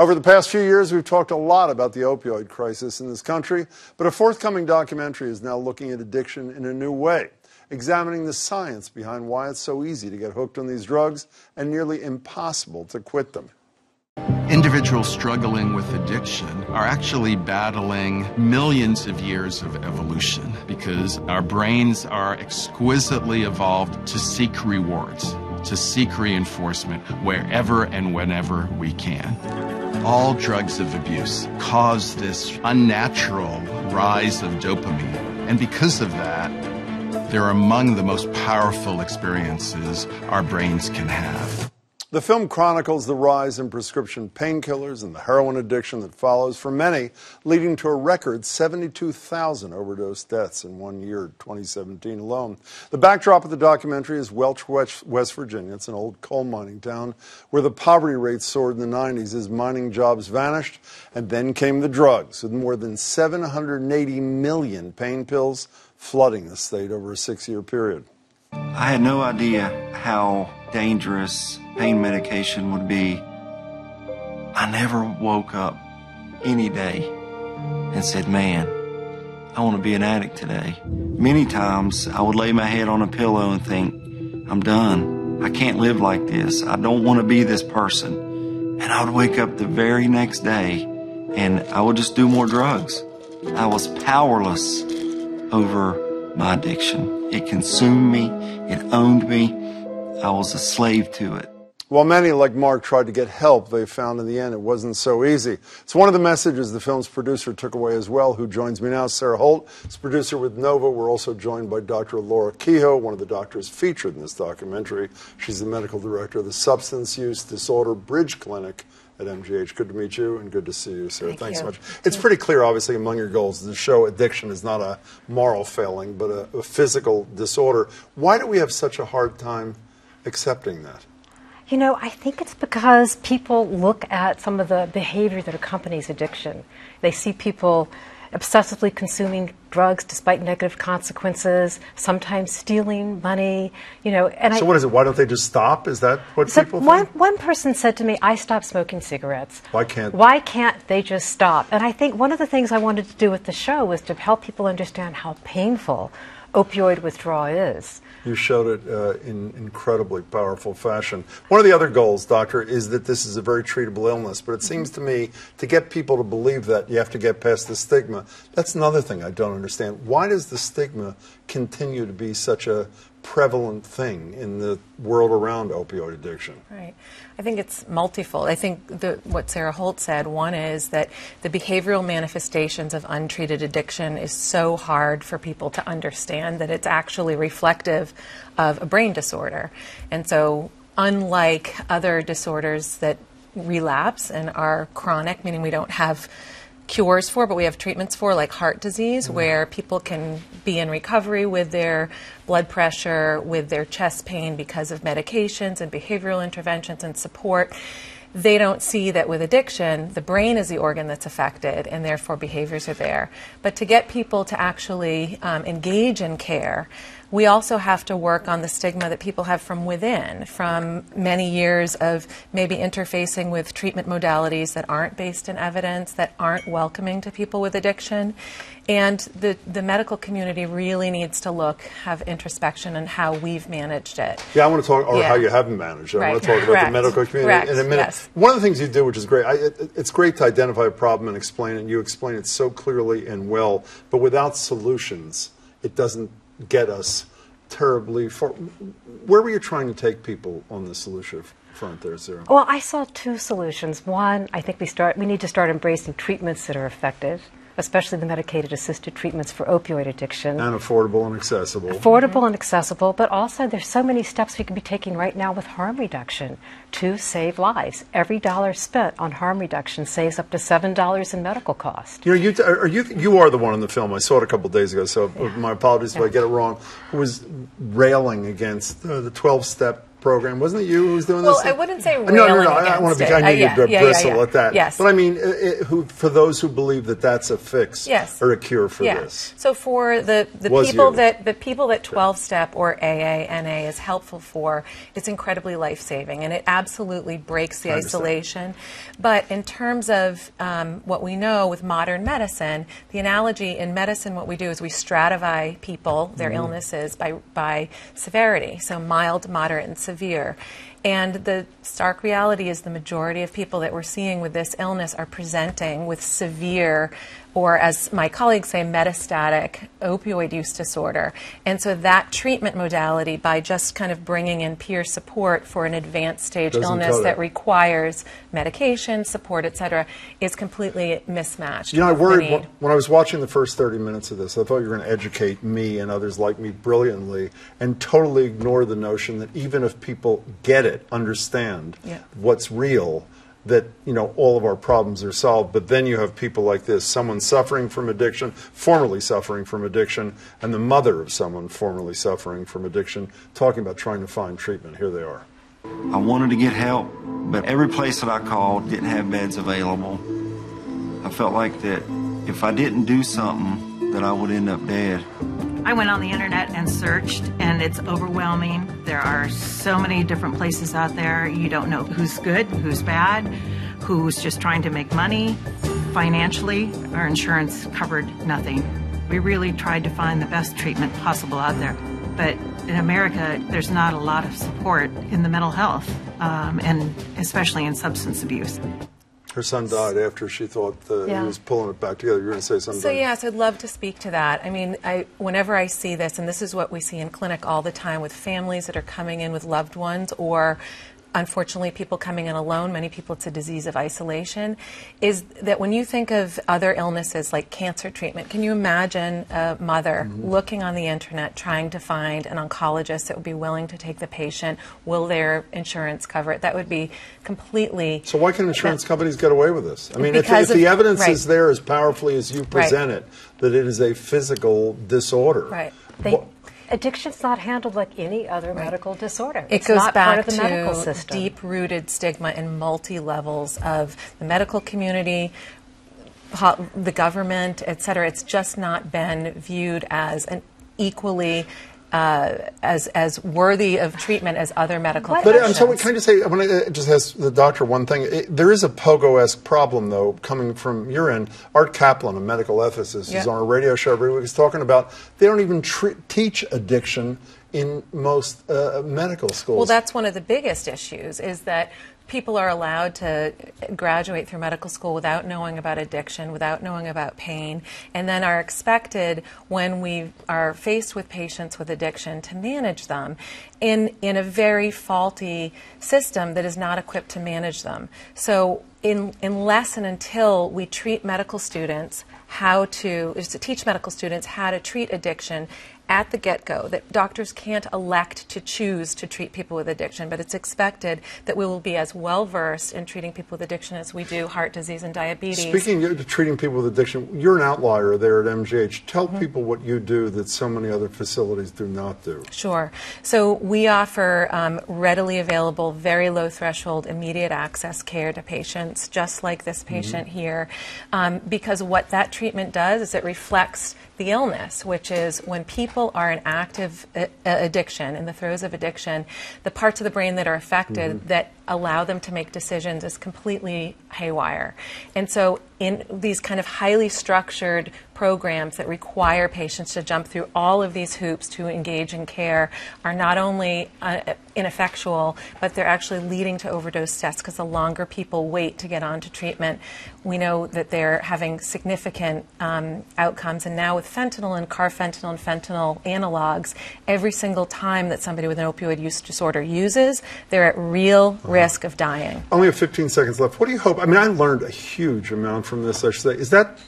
Over the past few years, we've talked a lot about the opioid crisis in this country, but a forthcoming documentary is now looking at addiction in a new way, examining the science behind why it's so easy to get hooked on these drugs and nearly impossible to quit them. Individuals struggling with addiction are actually battling millions of years of evolution because our brains are exquisitely evolved to seek rewards, to seek reinforcement wherever and whenever we can. All drugs of abuse cause this unnatural rise of dopamine. And because of that, they're among the most powerful experiences our brains can have. The film chronicles the rise in prescription painkillers and the heroin addiction that follows for many, leading to a record 72,000 overdose deaths in one year, 2017 alone. The backdrop of the documentary is Welch, West Virginia. It's an old coal mining town where the poverty rate soared in the 90s as mining jobs vanished, and then came the drugs, with more than 780 million pain pills flooding the state over a six year period. I had no idea how dangerous pain medication would be. I never woke up any day and said, Man, I want to be an addict today. Many times I would lay my head on a pillow and think, I'm done. I can't live like this. I don't want to be this person. And I would wake up the very next day and I would just do more drugs. I was powerless over my addiction. It consumed me. It owned me. I was a slave to it. While many, like Mark, tried to get help, they found in the end it wasn't so easy. It's one of the messages the film's producer took away as well, who joins me now. Sarah Holt is producer with Nova. We're also joined by Dr. Laura Kehoe, one of the doctors featured in this documentary. She's the medical director of the Substance Use Disorder Bridge Clinic at MGH. Good to meet you and good to see you, Sarah. Thank Thanks you. so much. It's pretty clear, obviously, among your goals to show addiction is not a moral failing, but a, a physical disorder. Why do we have such a hard time accepting that? You know, I think it's because people look at some of the behavior that accompanies addiction. They see people obsessively consuming drugs despite negative consequences, sometimes stealing money, you know. And so I, what is it? Why don't they just stop? Is that what so people one, think? one person said to me, I stopped smoking cigarettes. Why can't- Why can't they just stop? And I think one of the things I wanted to do with the show was to help people understand how painful opioid withdrawal is. You showed it uh, in incredibly powerful fashion. One of the other goals, doctor, is that this is a very treatable illness. But it seems to me to get people to believe that, you have to get past the stigma. That's another thing I don't understand. Why does the stigma continue to be such a prevalent thing in the world around opioid addiction? Right. I think it's multifold. I think the, what Sarah Holt said, one is that the behavioral manifestations of untreated addiction is so hard for people to understand that it's actually reflective of a brain disorder. And so, unlike other disorders that relapse and are chronic, meaning we don't have cures for, but we have treatments for, like heart disease, Mm-hmm. where people can be in recovery with their blood pressure, with their chest pain because of medications and behavioral interventions and support. They don't see that with addiction, the brain is the organ that's affected, and therefore behaviors are there. But to get people to actually um, engage in care, we also have to work on the stigma that people have from within, from many years of maybe interfacing with treatment modalities that aren't based in evidence, that aren't welcoming to people with addiction. And the, the medical community really needs to look, have introspection on how we've managed it. Yeah, I want to talk, or Yeah. how you haven't managed it. I want to talk about Correct. the medical community Correct. in a minute. Yes. One of the things you do, which is great, I, it, it's great to identify a problem and explain it. And you explain it so clearly and well, but without solutions, it doesn't get us terribly far. Where were you trying to take people on the solution front there, Sarah? Well, I saw two solutions. One, I think we start we need to start embracing treatments that are effective, especially the medicated assisted treatments for opioid addiction. And affordable and accessible. affordable and accessible, but also there's so many steps we can be taking right now with harm reduction to save lives. Every dollar spent on harm reduction saves up to seven dollars in medical cost. You know, you, are you, you are the one in the film, I saw it a couple of days ago, so my apologies if I get it wrong, who was railing against uh, the 12 step program. Wasn't it you who was doing Well, this? Well, I wouldn't say no, no, no. I, I want to be. I need Uh, to yeah, yeah, bristle yeah. at that. Yes. But I mean, it, it, who, for those who believe that that's a fix yes. or a cure for yeah. this. So for the, the Was people you. that the people that 12 step or AA NA is helpful for, it's incredibly life saving and it absolutely breaks the isolation. But in terms of um, what we know with modern medicine, the analogy in medicine, what we do is we stratify people, their Mm-hmm. illnesses by by severity. So mild, moderate, and severe. And the stark reality is the majority of people that we're seeing with this illness are presenting with severe, or as my colleagues say, metastatic opioid use disorder. And so that treatment modality, by just kind of bringing in peer support for an advanced stage Doesn't illness that requires medication, support, et cetera, is completely mismatched. You know, I worried when, when I was watching the first 30 minutes of this, I thought you were going to educate me and others like me brilliantly and totally ignore the notion that even if people get it, understand Yeah. what's real, that, you know, all of our problems are solved. But then you have people like this, someone suffering from addiction, formerly suffering from addiction, and the mother of someone formerly suffering from addiction, talking about trying to find treatment. Here they are. I wanted to get help, but every place that I called didn't have beds available. I felt like that if I didn't do something, that I would end up dead. I went on the internet and searched, and it's overwhelming. There are so many different places out there. You don't know who's good, who's bad, who's just trying to make money. Financially, our insurance covered nothing. We really tried to find the best treatment possible out there. But in America, there's not a lot of support in the mental health, um, and especially in substance abuse. Her son died after she thought uh, Yeah. he was pulling it back together. You're going to say something. So yes, I'd love to speak to that. I mean, I, whenever I see this, and this is what we see in clinic all the time with families that are coming in with loved ones, or unfortunately people coming in alone. Many people, it's a disease of isolation. Is that when you think of other illnesses like cancer treatment, can you imagine a mother mm-hmm. looking on the internet trying to find an oncologist that would be willing to take the patient? Will their insurance cover it? That would be completely. So why can insurance companies get away with this? I mean, if, if the of- evidence right. is there as powerfully as you present it, that it is a physical disorder. Right. They, addiction's not handled like any other medical disorder. It it's goes not back part of the to medical system. deep-rooted stigma and multi levels of the medical community, the government, et cetera. It's just not been viewed as an equally uh, as as worthy of treatment as other medical But I'm sorry, can I just say, when I uh, just ask the doctor one thing? It, there is a pogo-esque problem, though, coming from your end. Art Caplan, a medical ethicist, is on a radio show every week. He's talking about they don't even tre- teach addiction in most uh, medical schools. Well, that's one of the biggest issues is that people are allowed to graduate through medical school without knowing about addiction, without knowing about pain, and then are expected when we are faced with patients with addiction to manage them in in a very faulty system that is not equipped to manage them. So in, unless and until we treat medical students how to, to teach medical students how to treat addiction at the get go, that doctors can't elect to choose to treat people with addiction, but it's expected that we will be as well versed in treating people with addiction as we do heart disease and diabetes. Speaking of treating people with addiction, you're an outlier there at MGH. Tell Mm-hmm. people what you do that so many other facilities do not do. Sure. So we offer um, readily available, very low threshold, immediate access care to patients, just like this patient here, um, because what that treatment does is it reflects the illness, which is when people are in active addiction, in the throes of addiction, the parts of the brain that are affected mm-hmm. that allow them to make decisions is completely haywire. And so, in these kind of highly structured programs that require patients to jump through all of these hoops to engage in care are not only uh, ineffectual, but they're actually leading to overdose deaths because the longer people wait to get onto treatment, we know that they're having significant um, outcomes. And now with fentanyl and carfentanil and fentanyl analogs, every single time that somebody with an opioid use disorder uses, they're at real risk of dying. Only have 15 seconds left. What do you hope? I mean, I learned a huge amount from this, I should say. Is that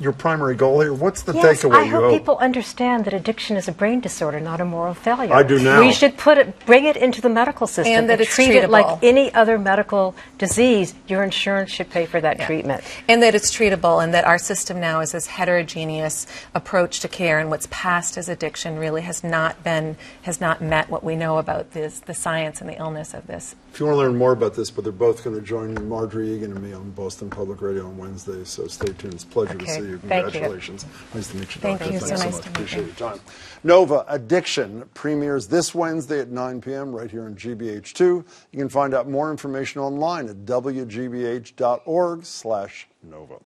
your primary goal here? What's the Yes, takeaway I you hope hope? people understand that addiction is a brain disorder, not a moral failure. I do now. We should put it, bring it into the medical system And that it's treat it like any other medical disease. Your insurance should pay for that treatment. And that it's treatable, and that our system now is this heterogeneous approach to care, and what's passed as addiction really has not been has not met what we know about this, the science and the illness of this. If you want to learn more about this, but they're both going to join Margery Eagan and me on Boston Public Radio on Wednesday, so stay tuned. It's a pleasure to see you. Thank you. Congratulations. Nice to meet you, Thank Doctor. you. Thanks So nice much. to meet Appreciate you. your time. Nova Addiction premieres this Wednesday at 9 p.m. right here on GBH2. You can find out more information online at wgbh.org slash Nova.